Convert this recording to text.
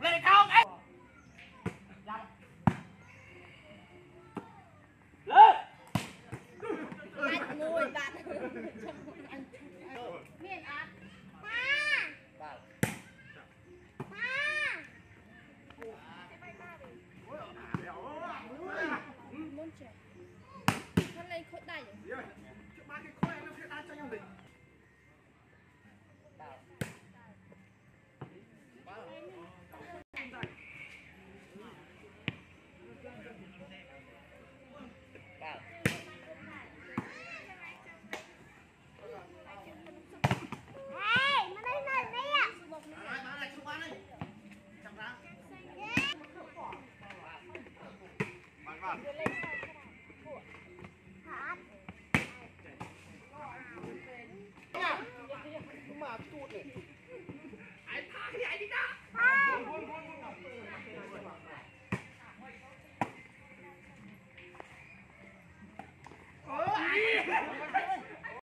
Lệ không ấy. Lên. Anh mùi bạn. Miền ạt. Ba. Ba. Ba. Muốn trẻ. Thân lên khốt đẩy. หมาตูดเนี่ย